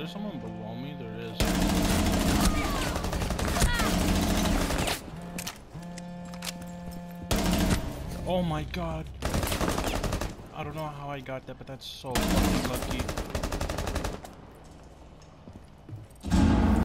there someone below me? There is. Oh my god. I don't know how I got that, but that's so fucking lucky.